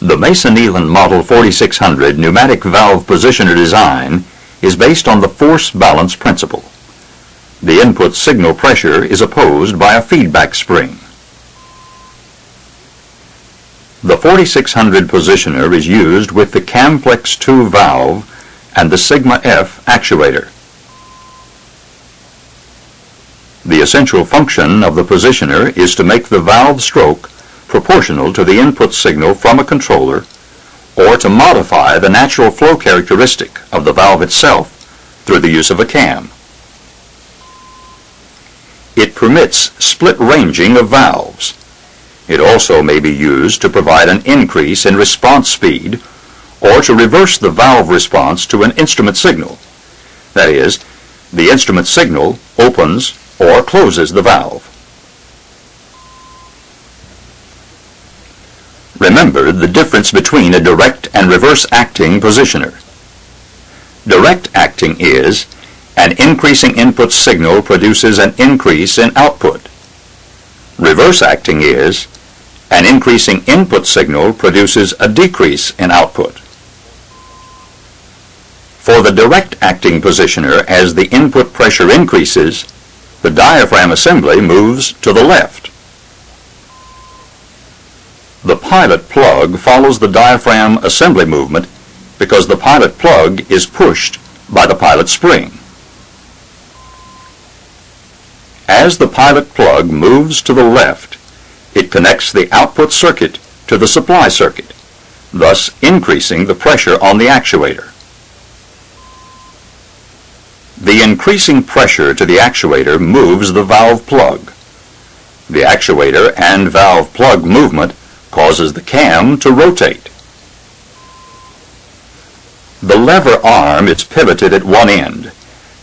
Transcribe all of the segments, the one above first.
The Masoneilan Model 4600 pneumatic valve positioner design is based on the force balance principle. The input signal pressure is opposed by a feedback spring. The 4600 positioner is used with the Camflex 2 valve and the Sigma F actuator. The essential function of the positioner is to make the valve stroke proportional to the input signal from a controller or to modify the natural flow characteristic of the valve itself through the use of a cam. It permits split ranging of valves. It also may be used to provide an increase in response speed or to reverse the valve response to an instrument signal. That is, the instrument signal opens or closes the valve. Remember the difference between a direct and reverse acting positioner. Direct acting is an increasing input signal produces an increase in output. Reverse acting is an increasing input signal produces a decrease in output. For the direct acting positioner, as the input pressure increases, the diaphragm assembly moves to the left. The pilot plug follows the diaphragm assembly movement because the pilot plug is pushed by the pilot spring. As the pilot plug moves to the left, it connects the output circuit to the supply circuit, thus increasing the pressure on the actuator. The increasing pressure to the actuator moves the valve plug. The actuator and valve plug movement causes the cam to rotate. The lever arm is pivoted at one end,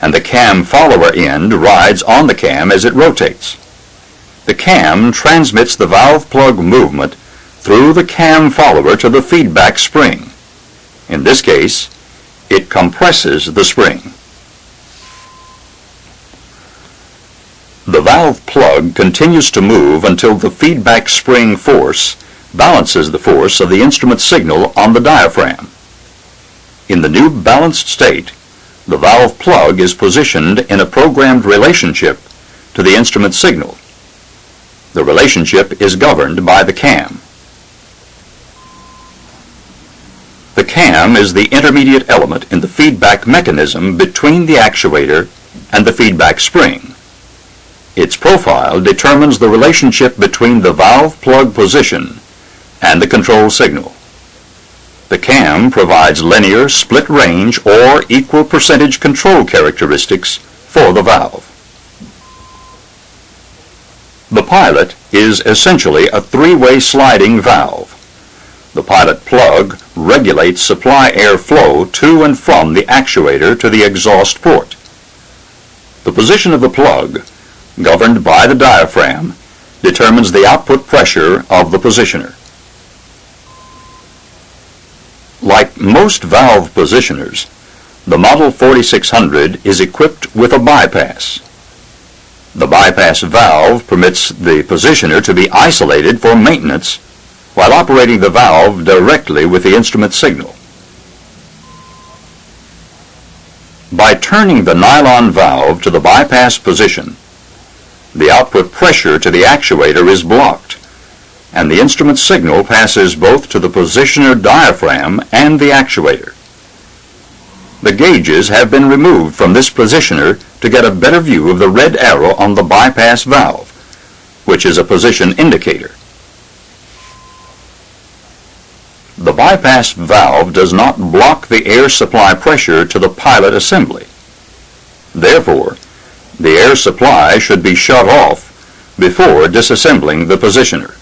and the cam follower end rides on the cam as it rotates. The cam transmits the valve plug movement through the cam follower to the feedback spring. In this case, it compresses the spring. The valve plug continues to move until the feedback spring force balances the force of the instrument signal on the diaphragm. In the new balanced state, the valve plug is positioned in a programmed relationship to the instrument signal. The relationship is governed by the cam. The cam is the intermediate element in the feedback mechanism between the actuator and the feedback spring. Its profile determines the relationship between the valve plug position and the control signal. The cam provides linear, split range, or equal percentage control characteristics for the valve. The pilot is essentially a three-way sliding valve. The pilot plug regulates supply air flow to and from the actuator to the exhaust port. The position of the plug, governed by the diaphragm, determines the output pressure of the positioner. Like most valve positioners, the Model 4600 is equipped with a bypass. The bypass valve permits the positioner to be isolated for maintenance while operating the valve directly with the instrument signal. By turning the nylon valve to the bypass position, the output pressure to the actuator is blocked and the instrument signal passes both to the positioner diaphragm and the actuator. The gauges have been removed from this positioner to get a better view of the red arrow on the bypass valve, which is a position indicator. The bypass valve does not block the air supply pressure to the pilot assembly. Therefore, the air supply should be shut off before disassembling the positioner.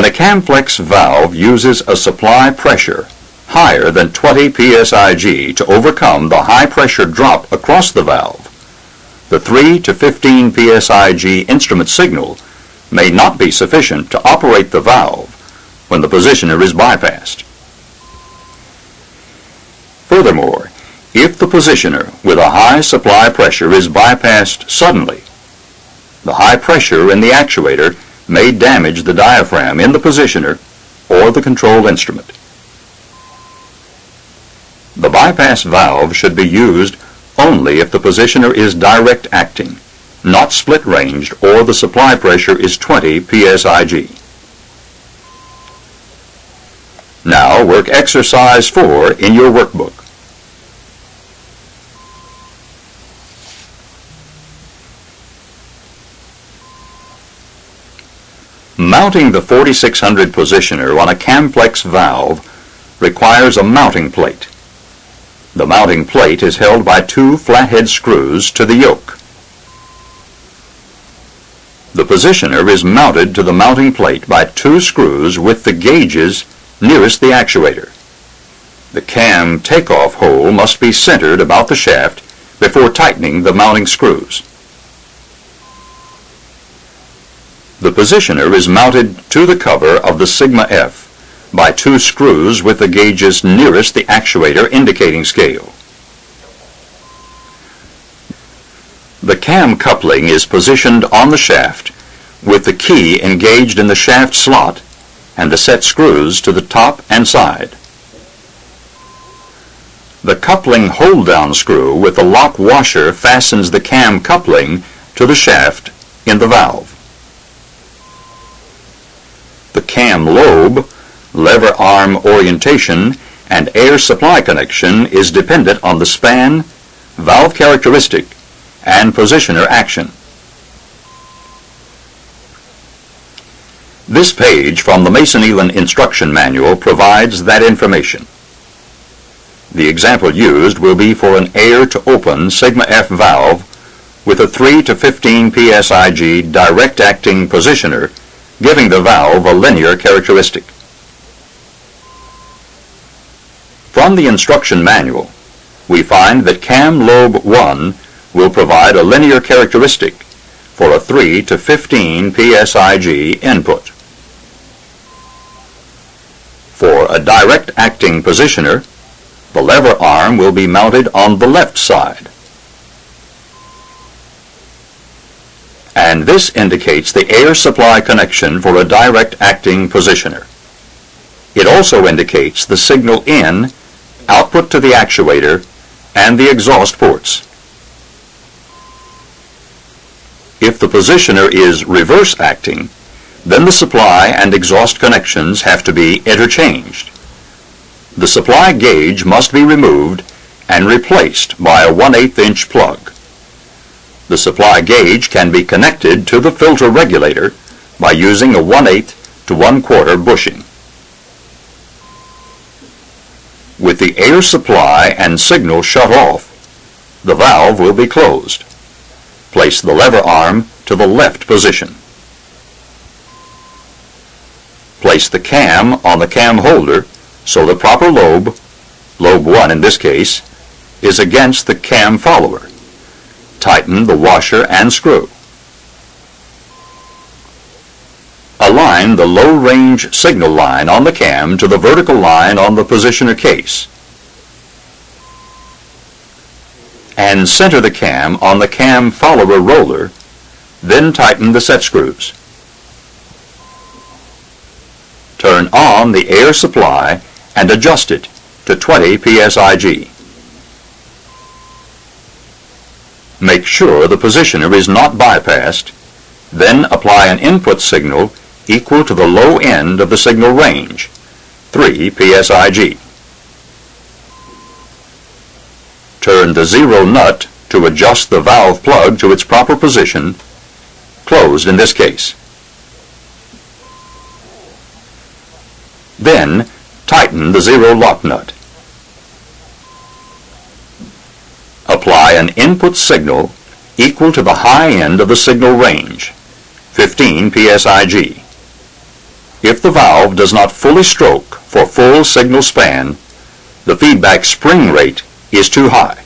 When a Camflex valve uses a supply pressure higher than 20 psig to overcome the high pressure drop across the valve, the 3 to 15 psig instrument signal may not be sufficient to operate the valve when the positioner is bypassed. Furthermore, if the positioner with a high supply pressure is bypassed suddenly, the high pressure in the actuator may damage the diaphragm in the positioner or the control instrument. The bypass valve should be used only if the positioner is direct acting, not split ranged or the supply pressure is 20 psig. Now work exercise 4 in your workbook. Mounting the 4600 positioner on a Camflex valve requires a mounting plate. The mounting plate is held by two flathead screws to the yoke. The positioner is mounted to the mounting plate by two screws with the gauges nearest the actuator. The cam takeoff hole must be centered about the shaft before tightening the mounting screws. The positioner is mounted to the cover of the Sigma F by two screws with the gauges nearest the actuator indicating scale. The cam coupling is positioned on the shaft with the key engaged in the shaft slot and the set screws to the top and side. The coupling hold-down screw with the lock washer fastens the cam coupling to the shaft in the valve. The cam lobe, lever arm orientation, and air supply connection is dependent on the span, valve characteristic, and positioner action. This page from the Masoneilan Instruction Manual provides that information. The example used will be for an air-to-open Sigma F valve with a 3 to 15 psig direct acting positioner giving the valve a linear characteristic. From the instruction manual, we find that cam lobe 1 will provide a linear characteristic for a 3 to 15 psig input. For a direct acting positioner, the lever arm will be mounted on the left side. And this indicates the air supply connection for a direct acting positioner. It also indicates the signal in, output to the actuator, and the exhaust ports. If the positioner is reverse acting, then the supply and exhaust connections have to be interchanged. The supply gauge must be removed and replaced by a 1 8 inch plug. The supply gauge can be connected to the filter regulator by using a 1 8 to 1 quarter bushing. With the air supply and signal shut off, the valve will be closed. Place the lever arm to the left position. Place the cam on the cam holder so the proper lobe, lobe 1 in this case, is against the cam follower. Tighten the washer and screw. Align the low-range signal line on the cam to the vertical line on the positioner case. And center the cam on the cam follower roller, then tighten the set screws. Turn on the air supply and adjust it to 20 psig. Make sure the positioner is not bypassed, then apply an input signal equal to the low end of the signal range, 3 psig. Turn the zero nut to adjust the valve plug to its proper position, closed in this case. Then, tighten the zero lock nut. Apply an input signal equal to the high end of the signal range, 15 psig. If the valve does not fully stroke for full signal span, the feedback spring rate is too high.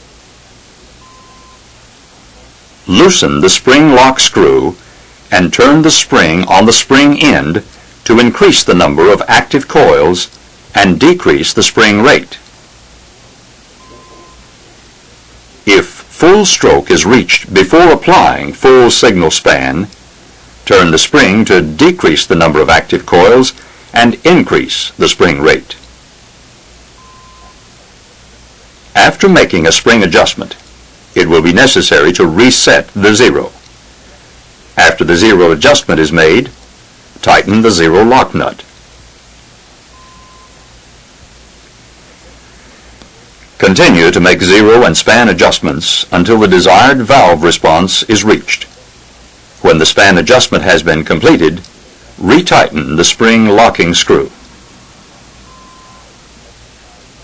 Loosen the spring lock screw and turn the spring on the spring end to increase the number of active coils and decrease the spring rate. If full stroke is reached before applying full signal span, Turn the spring to decrease the number of active coils and increase the spring rate. After making a spring adjustment, it will be necessary to reset the zero. After the zero adjustment is made, tighten the zero lock nut. Continue to make zero and span adjustments until the desired valve response is reached. When the span adjustment has been completed, retighten the spring locking screw.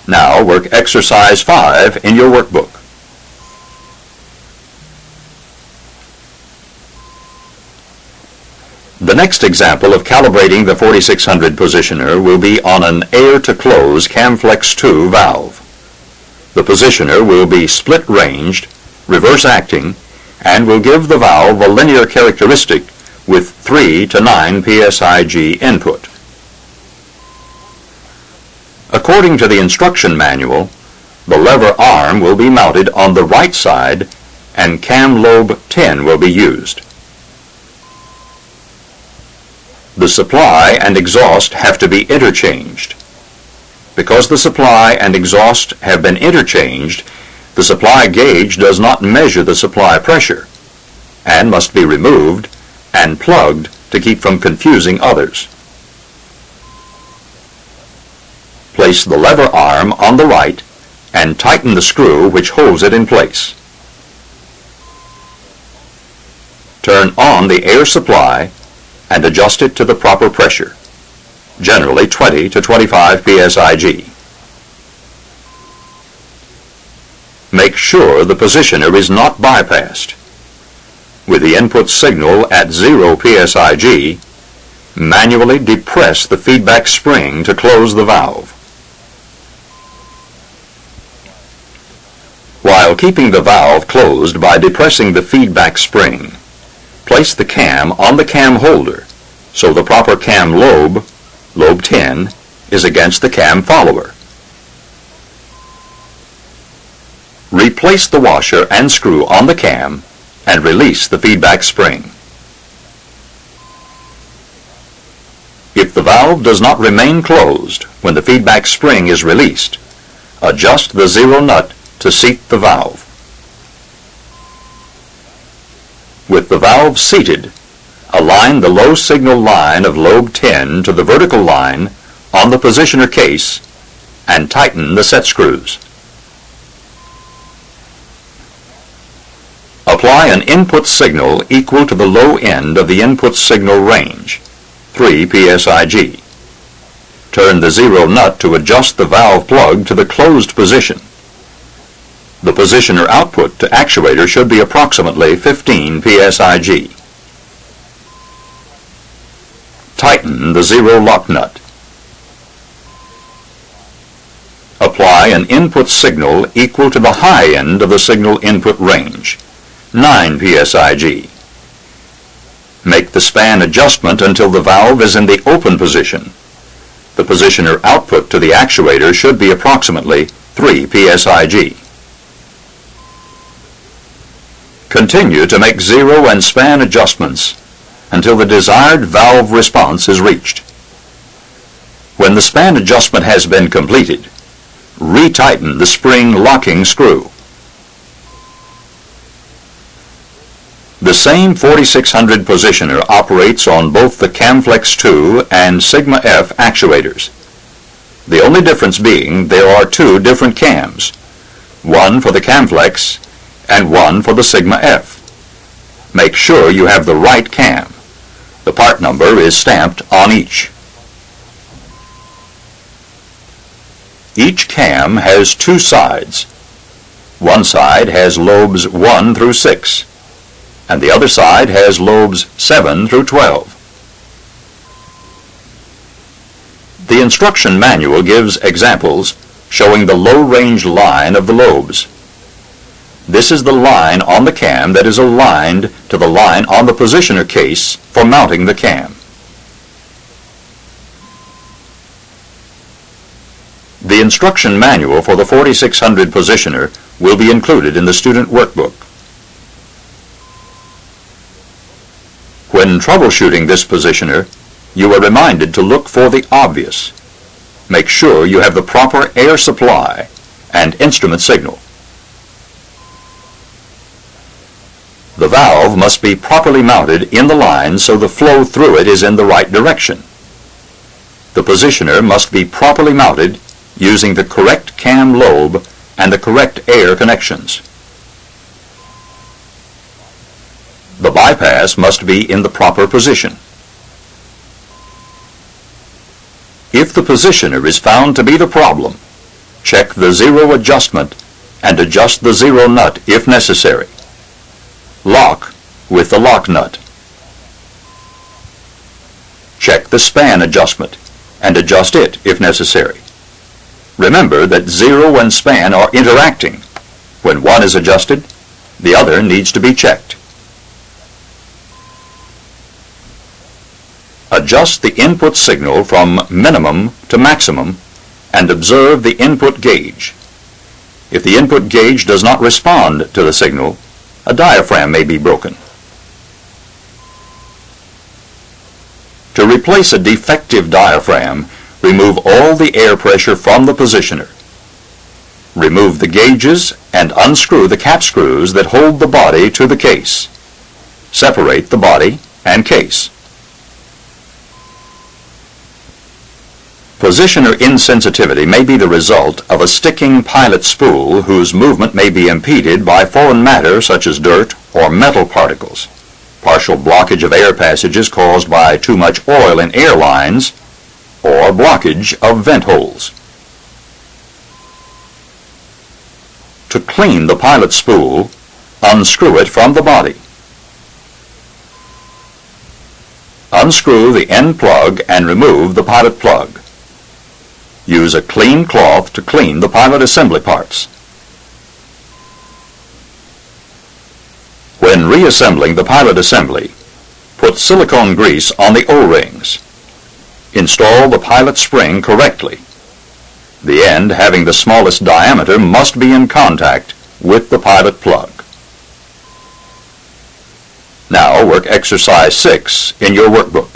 Now work exercise 5 in your workbook. The next example of calibrating the 4600 positioner will be on an air-to-close Camflex 2 valve. The positioner will be split-ranged, reverse-acting, and will give the valve a linear characteristic with 3 to 9 psig input. According to the instruction manual, the lever arm will be mounted on the right side and cam lobe 10 will be used. the supply and exhaust have to be interchanged. Because the supply and exhaust have been interchanged, the supply gauge does not measure the supply pressure and must be removed and plugged to keep from confusing others. Place the lever arm on the right and tighten the screw which holds it in place. Turn on the air supply and adjust it to the proper pressure, generally 20 to 25 psig. Make sure the positioner is not bypassed. With the input signal at 0 psig, manually depress the feedback spring to close the valve. While keeping the valve closed by depressing the feedback spring, place the cam on the cam holder so the proper cam lobe, lobe 10, is against the cam follower. Replace the washer and screw on the cam and release the feedback spring. If the valve does not remain closed when the feedback spring is released, adjust the zero nut to seat the valve. With the valve seated, align the low signal line of lobe 10 to the vertical line on the positioner case and tighten the set screws. Apply an input signal equal to the low end of the input signal range, 3 psig. Turn the zero nut to adjust the valve plug to the closed position. The positioner output to actuator should be approximately 15 psig. Tighten the zero lock nut. Apply an input signal equal to the high end of the signal input range, 9 psig. Make the span adjustment until the valve is in the open position. The positioner output to the actuator should be approximately 3 psig. Continue to make zero and span adjustments until the desired valve response is reached. When the span adjustment has been completed, retighten the spring locking screw. The same 4600 positioner operates on both the Camflex 2 and Sigma F actuators. The only difference being there are two different cams, one for the Camflex and one for the Sigma F. Make sure you have the right cam. The part number is stamped on each. Each cam has two sides. One side has lobes 1 through 6, and the other side has lobes 7 through 12. The instruction manual gives examples showing the low-range line of the lobes. This is the line on the cam that is aligned to the line on the positioner case for mounting the cam. The instruction manual for the 4600 positioner will be included in the student workbook. When troubleshooting this positioner, you are reminded to look for the obvious. Make sure you have the proper air supply and instrument signal. The valve must be properly mounted in the line so the flow through it is in the right direction. The positioner must be properly mounted using the correct cam lobe and the correct air connections. The bypass must be in the proper position. If the positioner is found to be the problem, check the zero adjustment and adjust the zero nut if necessary. Lock with the lock nut. Check the span adjustment and adjust it if necessary. Remember that zero and span are interacting. When one is adjusted, the other needs to be checked. Adjust the input signal from minimum to maximum and observe the input gauge. If the input gauge does not respond to the signal, a diaphragm may be broken. To replace a defective diaphragm, remove all the air pressure from the positioner. Remove the gauges and unscrew the cap screws that hold the body to the case. Separate the body and case. Positioner insensitivity may be the result of a sticking pilot spool whose movement may be impeded by foreign matter such as dirt or metal particles. Partial blockage of air passages caused by too much oil in air lines or blockage of vent holes. To clean the pilot spool, unscrew it from the body. Unscrew the end plug and remove the pilot plug. Use a clean cloth to clean the pilot assembly parts. When reassembling the pilot assembly, put silicone grease on the O-rings. Install the pilot spring correctly. The end having the smallest diameter must be in contact with the pilot plug. Now work exercise 6 in your workbook.